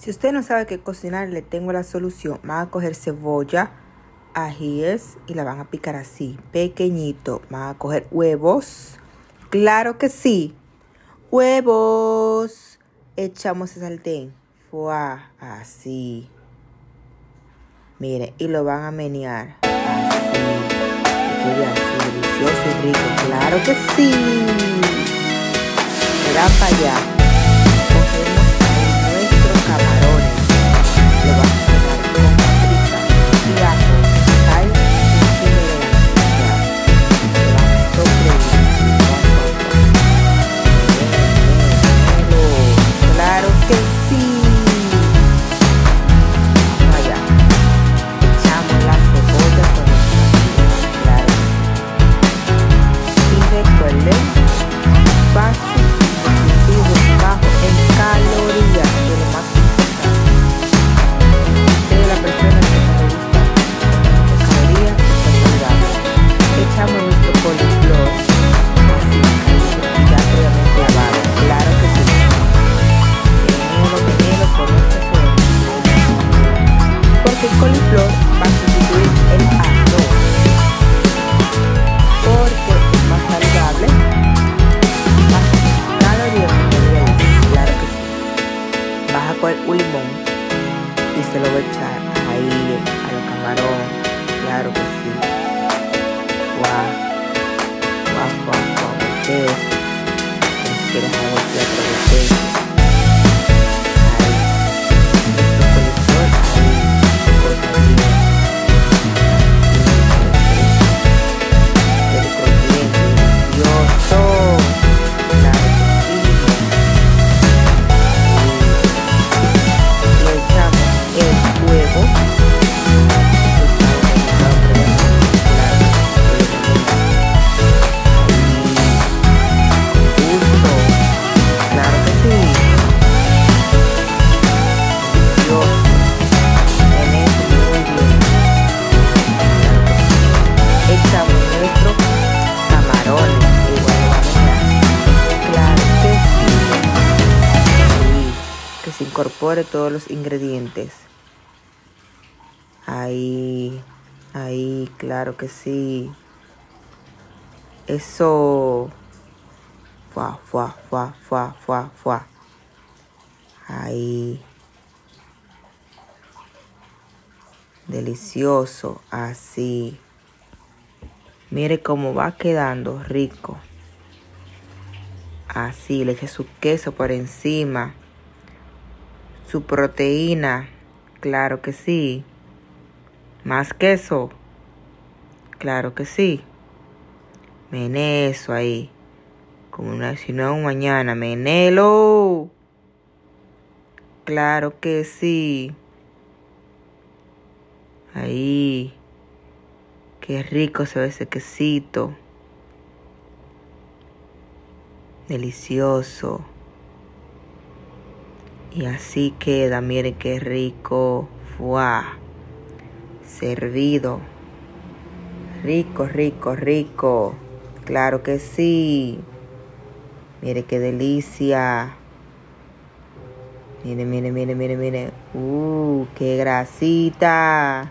Si usted no sabe qué cocinar, le tengo la solución. Van a coger cebolla, ajíes y la van a picar así, pequeñito. Van a coger huevos. Claro que sí. Huevos. Echamos el sartén. Fuá, así. Mire, y lo van a menear. Así. Delicioso y rico. Claro que sí. Dan para allá. Quieres algo que incorpore todos los ingredientes. Ahí, ahí, claro que sí. Eso. Fua, fua, fua, fua, fua, fua. Ahí. Delicioso, así. Mire cómo va quedando rico. Así, le eche su queso por encima. Su proteína, claro que sí. Más queso, claro que sí. Mené eso ahí. Como una, si no un mañana, menelo. Claro que sí. Ahí. Qué rico se ve ese quesito. Delicioso. Y así queda, miren qué rico. Fuá. Servido. Rico, rico, rico. Claro que sí. Mire qué delicia. Mire, mire, mire, mire, mire. Uh, qué grasita.